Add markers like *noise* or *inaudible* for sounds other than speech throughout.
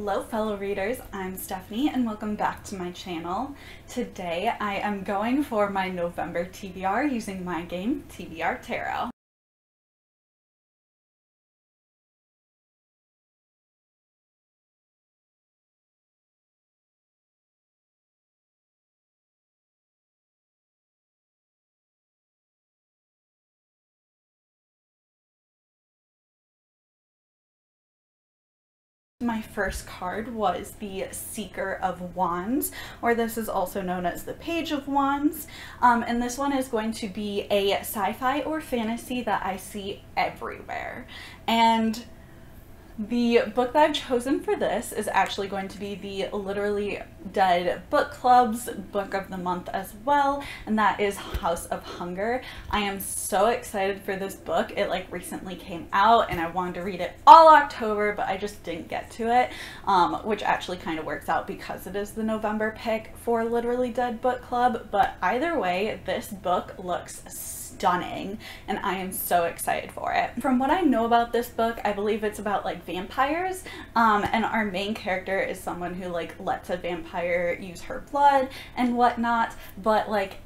Hello fellow readers, I'm Stephanie and welcome back to my channel. Today I am going for my November TBR using my game TBR Tarot. My first card was the Seeker of Wands, or this is also known as the Page of Wands. Um, and this one is going to be a sci-fi or fantasy that I see everywhere. And the book that I've chosen for this is actually going to be the Literally Dead Book Club's book of the month as well, and that is House of Hunger. I am so excited for this book. It like recently came out and I wanted to read it all October, but I just didn't get to it, um, which actually kind of works out because it is the November pick for Literally Dead Book Club. But either way, this book looks stunning and I am so excited for it. From what I know about this book, I believe it's about like vampires um, and our main character is someone who like lets a vampire use her blood and whatnot, but like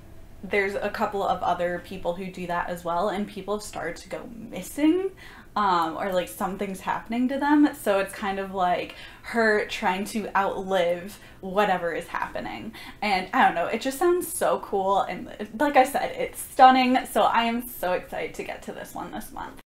there's a couple of other people who do that as well and people have started to go missing um, or like something's happening to them. So it's kind of like her trying to outlive whatever is happening. And I don't know, it just sounds so cool. And like I said, it's stunning. So I am so excited to get to this one this month.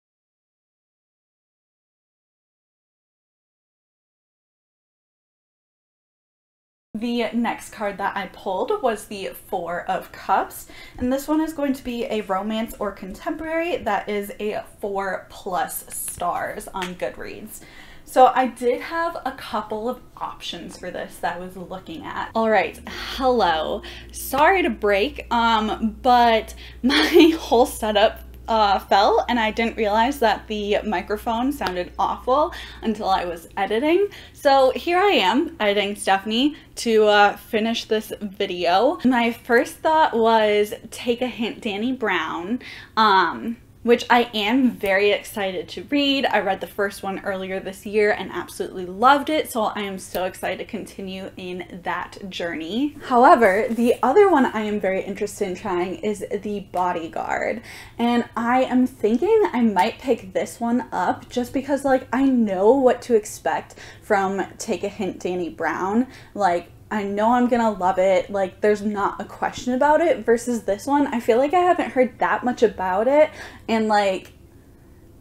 The next card that I pulled was the Four of Cups, and this one is going to be a romance or contemporary that is a four plus stars on Goodreads. So I did have a couple of options for this that I was looking at. All right, hello. Sorry to break, um, but *laughs* my whole setup uh, fell and I didn't realize that the microphone sounded awful until I was editing. So here I am editing Stephanie to uh, finish this video. My first thought was take a hint Dani Brown. Um, which I am very excited to read. I read the first one earlier this year and absolutely loved it, so I am so excited to continue in that journey. However, the other one I am very interested in trying is The Bodyguard, and I am thinking I might pick this one up just because like I know what to expect from Take a Hint Dani Brown. Like I know I'm gonna love it. Like, there's not a question about it. Versus this one, I feel like I haven't heard that much about it. And, like,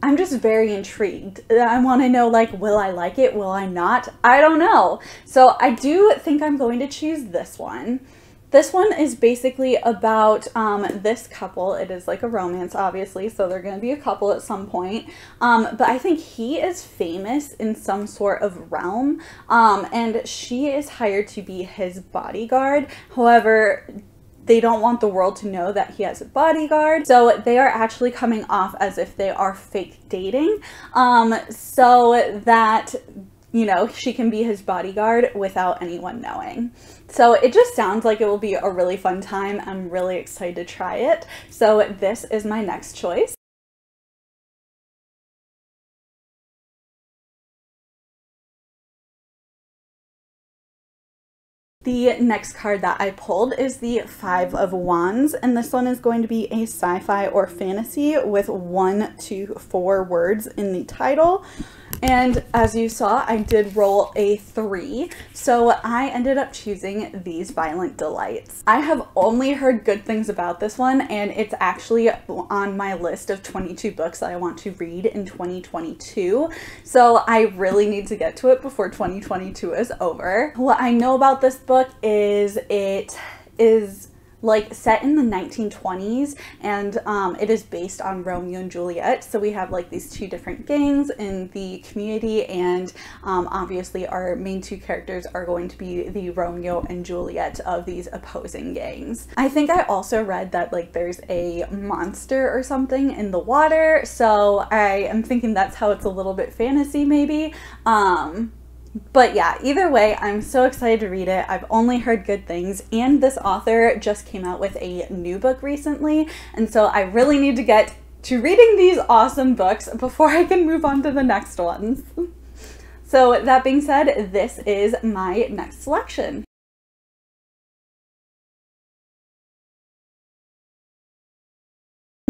I'm just very intrigued. I want to know, like, will I like it? Will I not? I don't know. So, I do think I'm going to choose this one. This one is basically about um, this couple. It is like a romance, obviously, so they're going to be a couple at some point. Um, but I think he is famous in some sort of realm, um, and she is hired to be his bodyguard. However, they don't want the world to know that he has a bodyguard. So they are actually coming off as if they are fake dating. Um, so that you know, she can be his bodyguard without anyone knowing. So it just sounds like it will be a really fun time. I'm really excited to try it. So this is my next choice. The next card that I pulled is the Five of Wands, and this one is going to be a sci-fi or fantasy with one to four words in the title. And as you saw, I did roll a three. So I ended up choosing These Violent Delights. I have only heard good things about this one and it's actually on my list of 22 books that I want to read in 2022. So I really need to get to it before 2022 is over. What I know about this book is it is like set in the 1920s and um, it is based on Romeo and Juliet. So we have like these two different gangs in the community and um, obviously our main two characters are going to be the Romeo and Juliet of these opposing gangs. I think I also read that like there's a monster or something in the water. So I am thinking that's how it's a little bit fantasy maybe. Um, but yeah, either way, I'm so excited to read it. I've only heard good things, and this author just came out with a new book recently, and so I really need to get to reading these awesome books before I can move on to the next ones. *laughs* So that being said, this is my next selection.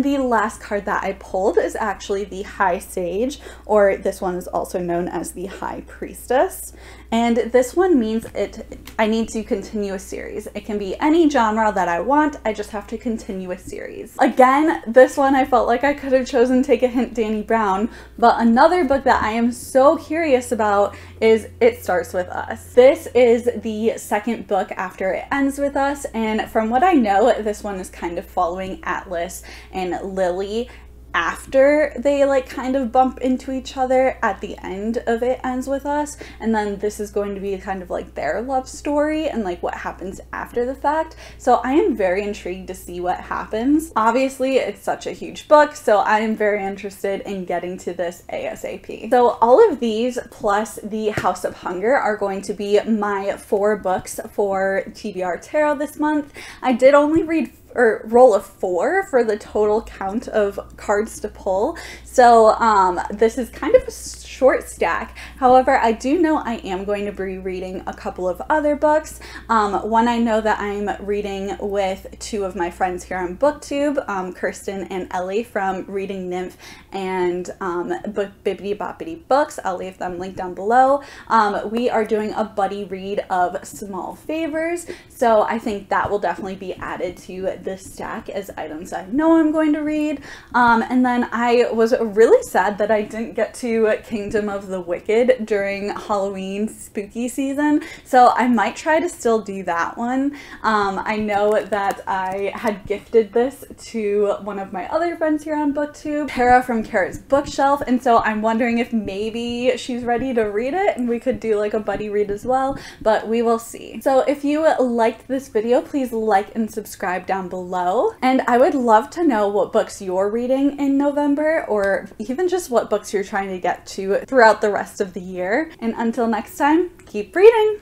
The last card that I pulled is actually the High Sage, or this one is also known as the High Priestess. And this one means it I need to continue a series. It can be any genre that I want, I just have to continue a series. Again, this one I felt like I could have chosen Take a Hint Dani Brown, but another book that I am so curious about is It Starts With Us. This is the second book after It Ends With Us, and from what I know, this one is kind of following Atlas and Lily after they like kind of bump into each other at the end of it ends with us and then this is going to be kind of like their love story and like what happens after the fact. So i am very intrigued to see what happens. Obviously it's such a huge book so i am very interested in getting to this asap so all of these plus the house of hunger are going to be my four books for tbr tarot this month. I did only read or roll a four for the total count of cards to pull. So um, this is kind of a short stack. However, I do know I am going to be reading a couple of other books. Um, one I know that I'm reading with two of my friends here on BookTube, um, Kirsten and Ellie from Reading Nymph and um, Bibbidi Bobbidi Books. I'll leave them linked down below. Um, we are doing a buddy read of Small Favors, so I think that will definitely be added to this stack as items I know I'm going to read. Um, and then I was really sad that I didn't get to Kingdom of the Wicked during Halloween spooky season, so I might try to still do that one. Um, I know that I had gifted this to one of my other friends here on BookTube, Tara from Kara's Bookshelf, and so I'm wondering if maybe she's ready to read it and we could do like a buddy read as well, but we will see. So if you liked this video, please like and subscribe down below. And I would love to know what books you're reading in November or even just what books you're trying to get to throughout the rest of the year. And until next time, keep reading!